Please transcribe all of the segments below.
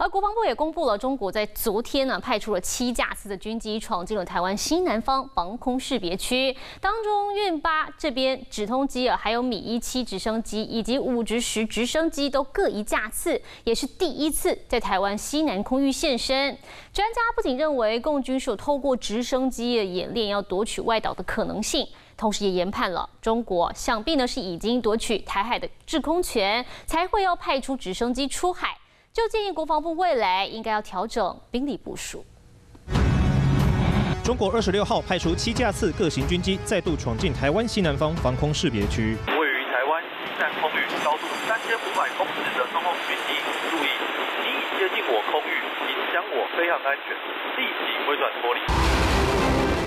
而国防部也公布了，中国在昨天呢派出了七架次的军机闯进了台湾西南方防空识别区，当中运八这边直通机啊，还有米一七直升机以及五直十直升机都各一架次，也是第一次在台湾西南空域现身。专家不仅认为共军是有透过直升机的演练要夺取外岛的可能性。同时也研判了，中国想必呢是已经夺取台海的制空权，才会要派出直升机出海。就建议国防部未来应该要调整兵力部署。中国二十六号派出七架次各型军机再度闯进台湾西南方防空识别区，位于台湾西南空域高度三千五百公尺的中共军机，注意，你已接近我空域，影响我飞行安全，立即回转脱离。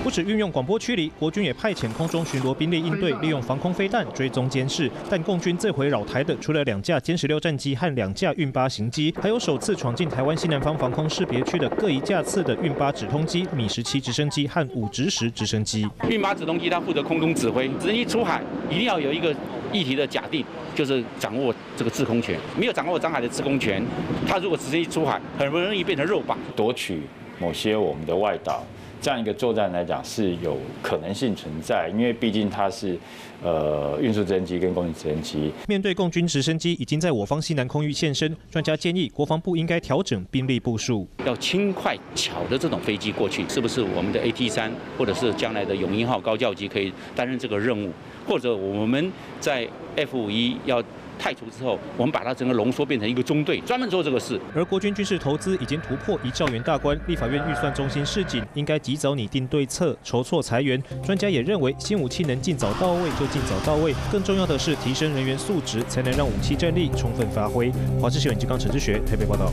不止运用广播驱离，国军也派遣空中巡逻兵力应对，利用防空飞弹追踪监视。但共军这回扰台的，除了两架歼十六战机和两架运八型机，还有首次闯进台湾西南方防空识别区的各一架次的运八直通机、米十七直升机和五直十直升机。运八直通机它负责空中指挥，直升机出海一定要有一个议题的假定，就是掌握这个制空权。没有掌握张海的制空权，它如果直升机出海，很容易变成肉靶，夺取某些我们的外岛。这样一个作战来讲是有可能性存在，因为毕竟它是呃运输直升机跟攻击直升机。面对共军直升机已经在我方西南空域现身，专家建议国防部应该调整兵力部署，要轻快巧的这种飞机过去，是不是我们的 AT 三或者是将来的永鹰号高教机可以担任这个任务，或者我们在 F 五一要。太除之后，我们把它整个浓缩变成一个中队，专门做这个事。而国军军事投资已经突破一兆元大关，立法院预算中心市警，应该及早拟定对策，筹措裁员。专家也认为，新武器能尽早到位就尽早到位，更重要的是提升人员素质，才能让武器战力充分发挥。华视新闻金刚陈志学台北报道。